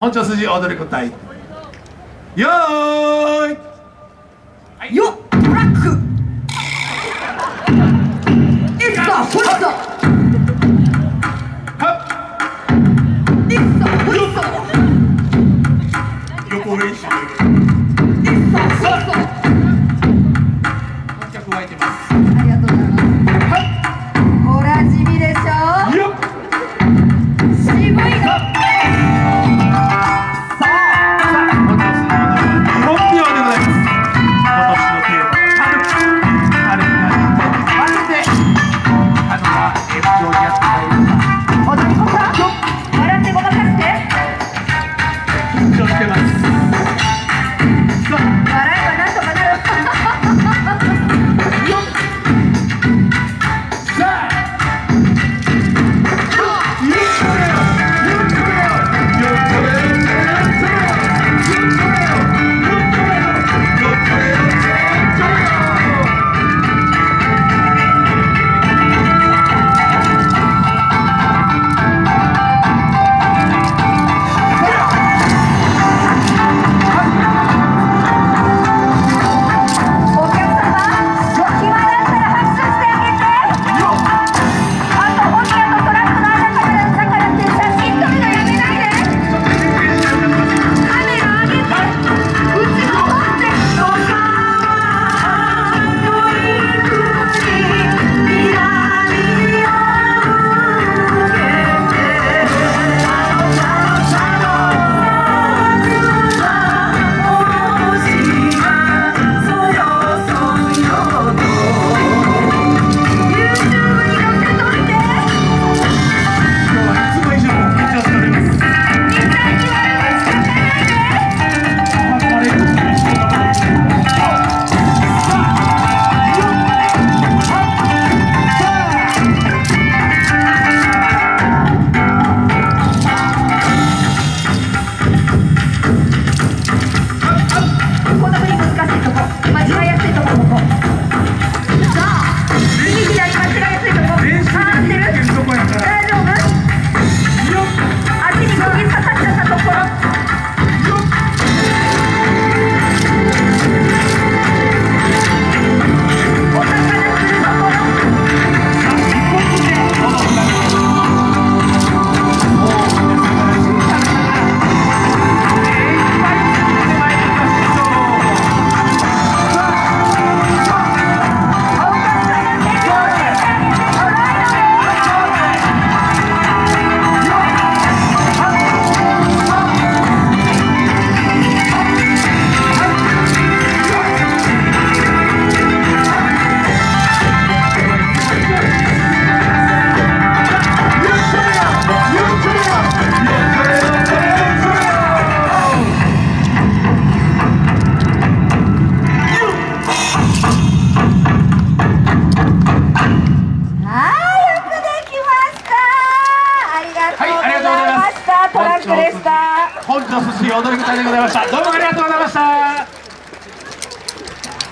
本庁筋踊り子隊よーい。よっ。トラック。いっさほら本日の寿司踊りみたいでございました。どうもありがとうございました。